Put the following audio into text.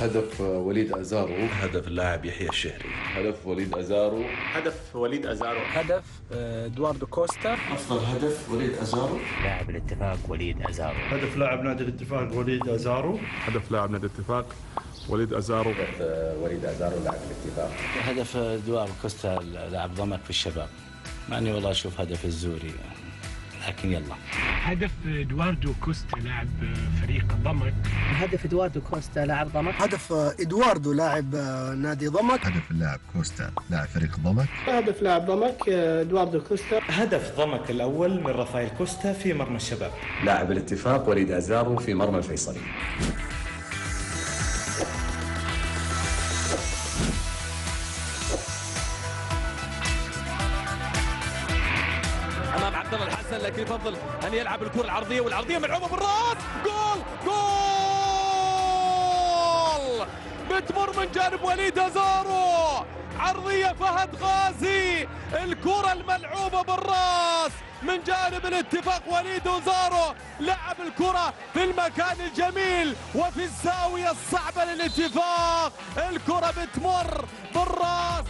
هدف وليد أزارو. هدف اللاعب يحيى الشهري. هدف وليد أزارو. هدف وليد أزارو. هدف آه، إدواردو كوستا. أفضل هدف وليد أزارو. لاعب الاتفاق وليد أزارو. هدف لاعب نادي الاتفاق وليد أزارو. هدف لاعب نادي الاتفاق وليد أزارو. وليد أزارو لاعب الاتفاق. هدف ادوار كوستا لاعب ضمك في الشباب. مع إني والله أشوف هدف الزوري. لكن يلا. هدف إدواردو كوستا لاعب فريق ضمك. هدف إدواردو كوستا لاعب ضمك. هدف إدواردو لاعب نادي ضمك. هدف اللاعب كوستا لاعب فريق ضمك. هدف لاعب ضمك إدواردو كوستا. هدف ضمك الأول من رافائيل كوستا في مرمى الشباب. لاعب الاتفاق وليد ازارو في مرمى الفيصلي. الحسن لكن يفضل أن يلعب الكرة العرضية والعرضية ملعوبة بالراس. جول جول! بتمر من جانب وليد أزارو. عرضية فهد غازي. الكرة الملعوبة بالراس. من جانب الاتفاق وليد وزارو لعب الكرة في المكان الجميل وفي الزاوية الصعبة للاتفاق. الكرة بتمر بالراس.